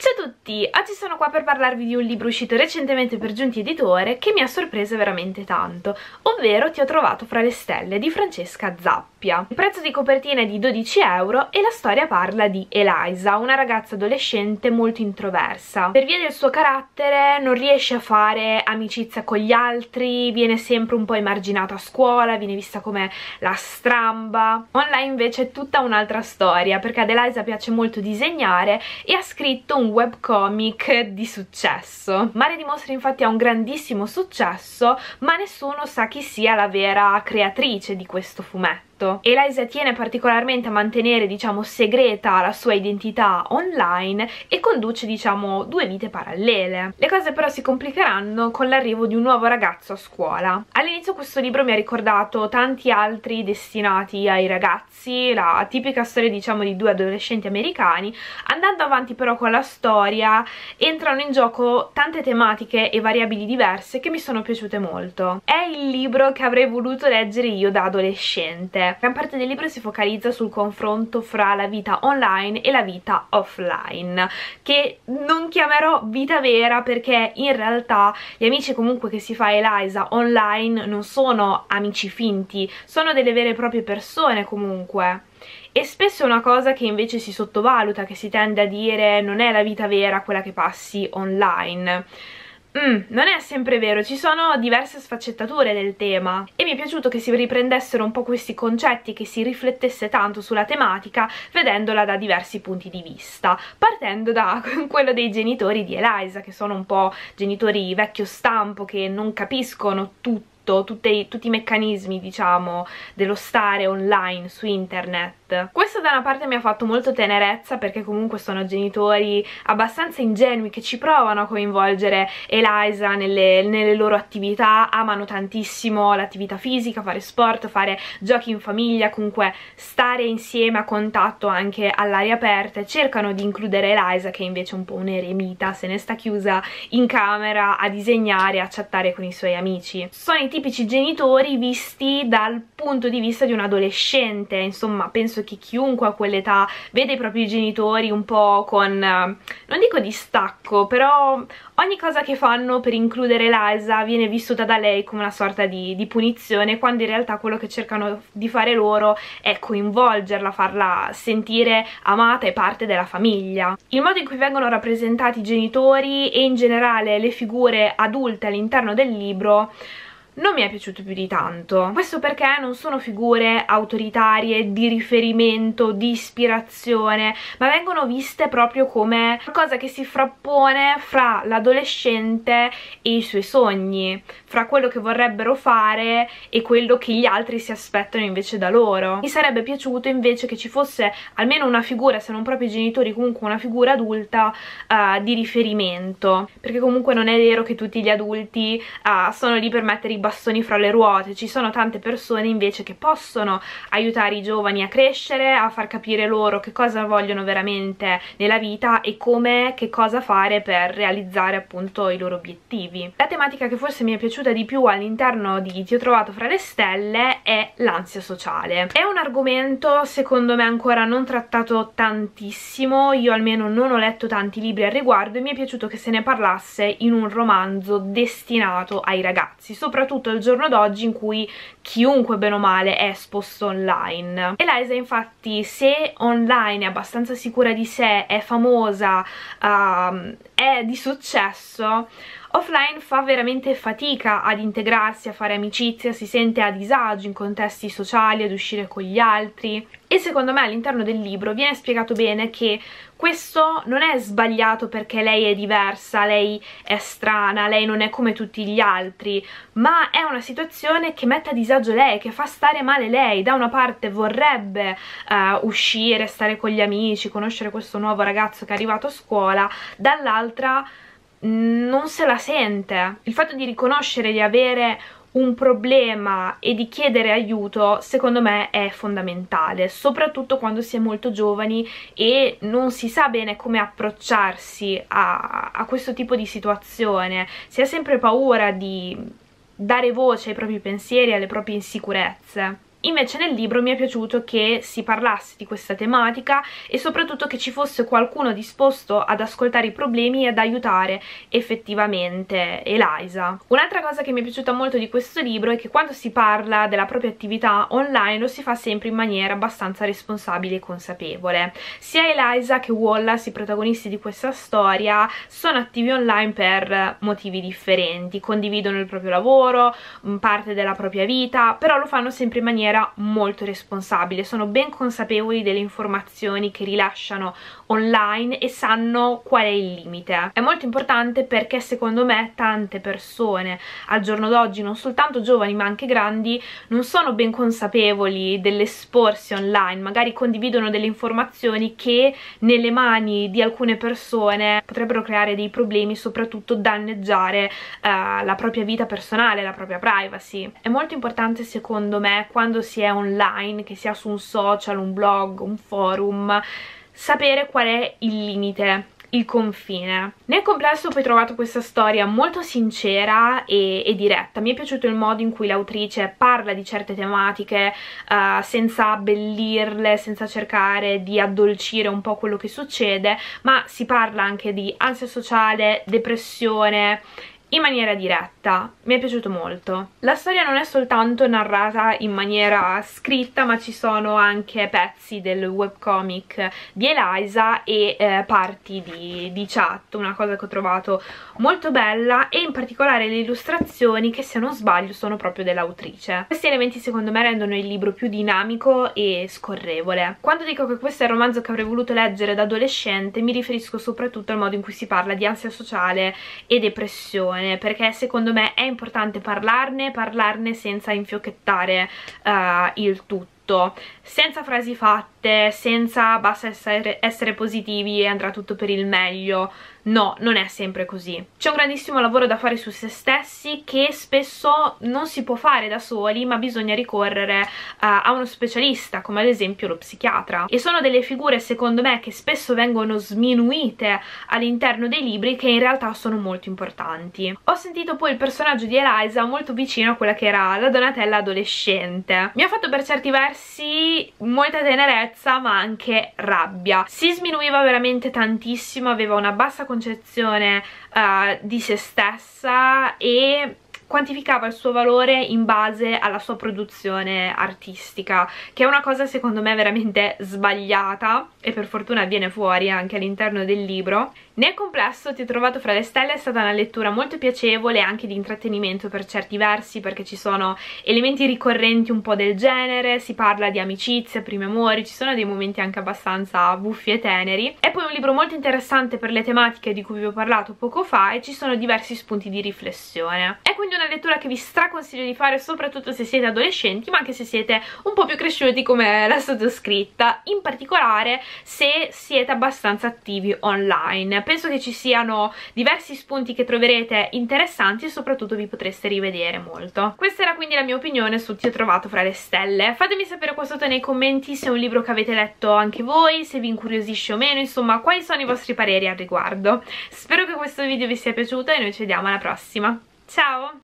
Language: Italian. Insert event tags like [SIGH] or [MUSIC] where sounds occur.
Ciao a tutti, oggi sono qua per parlarvi di un libro uscito recentemente per Giunti Editore che mi ha sorpreso veramente tanto, ovvero Ti ho trovato fra le stelle di Francesca Zappia. Il prezzo di copertina è di 12 euro e la storia parla di Eliza, una ragazza adolescente molto introversa. Per via del suo carattere non riesce a fare amicizia con gli altri, viene sempre un po' emarginata a scuola, viene vista come la stramba. Online invece è tutta un'altra storia perché ad Eliza piace molto disegnare e ha scritto un webcomic di successo. Mare di Mostri infatti ha un grandissimo successo, ma nessuno sa chi sia la vera creatrice di questo fumetto fatto. Eliza tiene particolarmente a mantenere, diciamo, segreta la sua identità online e conduce, diciamo, due vite parallele. Le cose però si complicheranno con l'arrivo di un nuovo ragazzo a scuola. All'inizio questo libro mi ha ricordato tanti altri destinati ai ragazzi, la tipica storia, diciamo, di due adolescenti americani. Andando avanti però con la storia entrano in gioco tante tematiche e variabili diverse che mi sono piaciute molto. È il libro che avrei voluto leggere io da adolescente Gran parte del libro si focalizza sul confronto fra la vita online e la vita offline, che non chiamerò vita vera perché in realtà gli amici comunque che si fa Eliza online non sono amici finti, sono delle vere e proprie persone comunque. E spesso è una cosa che invece si sottovaluta, che si tende a dire non è la vita vera quella che passi online Mm, non è sempre vero, ci sono diverse sfaccettature del tema. E mi è piaciuto che si riprendessero un po' questi concetti, che si riflettesse tanto sulla tematica vedendola da diversi punti di vista, partendo da [LAUGHS] quello dei genitori di Eliza, che sono un po' genitori vecchio stampo che non capiscono tutto tutti, tutti i meccanismi diciamo dello stare online su internet questo da una parte mi ha fatto molto tenerezza perché comunque sono genitori abbastanza ingenui che ci provano a coinvolgere Eliza nelle, nelle loro attività, amano tantissimo l'attività fisica, fare sport, fare giochi in famiglia, comunque stare insieme a contatto anche all'aria aperta e cercano di includere Eliza che invece è un po' un eremita, se ne sta chiusa in camera a disegnare, a chattare con i suoi amici. Sono i tipici genitori visti dal punto di vista di un adolescente, insomma penso che chiunque a quell'età vede i propri genitori un po' con, non dico distacco, però ogni cosa che fanno per includere Eliza viene vissuta da lei come una sorta di, di punizione, quando in realtà quello che cercano di fare loro è coinvolgerla, farla sentire amata e parte della famiglia. Il modo in cui vengono rappresentati i genitori e in generale le figure adulte all'interno del libro non mi è piaciuto più di tanto. Questo perché non sono figure autoritarie, di riferimento, di ispirazione, ma vengono viste proprio come qualcosa che si frappone fra l'adolescente e i suoi sogni, fra quello che vorrebbero fare e quello che gli altri si aspettano invece da loro. Mi sarebbe piaciuto invece che ci fosse almeno una figura, se non proprio i genitori, comunque una figura adulta uh, di riferimento, perché comunque non è vero che tutti gli adulti uh, sono lì per mettere i bastoni bastoni fra le ruote, ci sono tante persone invece che possono aiutare i giovani a crescere, a far capire loro che cosa vogliono veramente nella vita e come, che cosa fare per realizzare appunto i loro obiettivi. La tematica che forse mi è piaciuta di più all'interno di Ti ho trovato fra le stelle è l'ansia sociale. È un argomento secondo me ancora non trattato tantissimo, io almeno non ho letto tanti libri al riguardo e mi è piaciuto che se ne parlasse in un romanzo destinato ai ragazzi, soprattutto soprattutto al giorno d'oggi in cui chiunque bene o male è esposto online. Eliza infatti se online è abbastanza sicura di sé, è famosa, uh, è di successo, offline fa veramente fatica ad integrarsi, a fare amicizia, si sente a disagio in contesti sociali, ad uscire con gli altri e secondo me all'interno del libro viene spiegato bene che questo non è sbagliato perché lei è diversa, lei è strana, lei non è come tutti gli altri, ma è una situazione che mette a disagio lei, che fa stare male lei. Da una parte vorrebbe uh, uscire, stare con gli amici, conoscere questo nuovo ragazzo che è arrivato a scuola, dall'altra non se la sente. Il fatto di riconoscere di avere un problema e di chiedere aiuto secondo me è fondamentale soprattutto quando si è molto giovani e non si sa bene come approcciarsi a, a questo tipo di situazione si ha sempre paura di dare voce ai propri pensieri, alle proprie insicurezze Invece nel libro mi è piaciuto che si parlasse di questa tematica e soprattutto che ci fosse qualcuno disposto ad ascoltare i problemi e ad aiutare effettivamente Eliza. Un'altra cosa che mi è piaciuta molto di questo libro è che quando si parla della propria attività online lo si fa sempre in maniera abbastanza responsabile e consapevole. Sia Eliza che Wallace, i protagonisti di questa storia, sono attivi online per motivi differenti, condividono il proprio lavoro, parte della propria vita, però lo fanno sempre in maniera maniera molto responsabile, sono ben consapevoli delle informazioni che rilasciano online e sanno qual è il limite. È molto importante perché secondo me tante persone al giorno d'oggi, non soltanto giovani ma anche grandi, non sono ben consapevoli dell'esporsi online, magari condividono delle informazioni che nelle mani di alcune persone potrebbero creare dei problemi, soprattutto danneggiare uh, la propria vita personale, la propria privacy. È molto importante secondo me quando quando si è online, che sia su un social, un blog, un forum, sapere qual è il limite il confine. Nel complesso ho poi trovato questa storia molto sincera e, e diretta, mi è piaciuto il modo in cui l'autrice parla di certe tematiche uh, senza abbellirle, senza cercare di addolcire un po' quello che succede, ma si parla anche di ansia sociale, depressione in maniera diretta, mi è piaciuto molto. La storia non è soltanto narrata in maniera scritta ma ci sono anche pezzi del webcomic di Eliza e eh, parti di, di chat, una cosa che ho trovato molto bella e in particolare le illustrazioni che se non sbaglio sono proprio dell'autrice. Questi elementi secondo me rendono il libro più dinamico e scorrevole. Quando dico che questo è il romanzo che avrei voluto leggere da adolescente mi riferisco soprattutto al modo in cui si parla di ansia sociale e depressione discussione perché secondo me è importante parlarne, parlarne senza infiocchettare uh, il tutto senza frasi fatte, senza basta essere, essere positivi e andrà tutto per il meglio. No, non è sempre così. C'è un grandissimo lavoro da fare su se stessi che spesso non si può fare da soli, ma bisogna ricorrere uh, a uno specialista, come ad esempio lo psichiatra. E sono delle figure, secondo me, che spesso vengono sminuite all'interno dei libri, che in realtà sono molto importanti. Ho sentito poi il personaggio di Eliza molto vicino a quella che era la Donatella adolescente. Mi ha fatto per certi versi molta tenerezza ma anche rabbia. Si sminuiva veramente tantissimo, aveva una bassa concezione uh, di se stessa e quantificava il suo valore in base alla sua produzione artistica che è una cosa secondo me veramente sbagliata e per fortuna viene fuori anche all'interno del libro nel complesso Ti ho trovato fra le stelle è stata una lettura molto piacevole anche di intrattenimento per certi versi perché ci sono elementi ricorrenti un po' del genere si parla di amicizia, primi amori ci sono dei momenti anche abbastanza buffi e teneri. È poi un libro molto interessante per le tematiche di cui vi ho parlato poco fa e ci sono diversi spunti di riflessione. È quindi una lettura che vi straconsiglio di fare soprattutto se siete adolescenti ma anche se siete un po' più cresciuti come la sottoscritta. In particolare se siete abbastanza attivi online penso che ci siano diversi spunti che troverete interessanti e soprattutto vi potreste rivedere molto. Questa era quindi la mia opinione su Ti ho trovato fra le stelle. Fatemi sapere qua sotto nei commenti se è un libro che avete letto anche voi se vi incuriosisce o meno insomma quali sono i vostri pareri al riguardo. Spero che questo video vi sia piaciuto e noi ci vediamo alla prossima. Ciao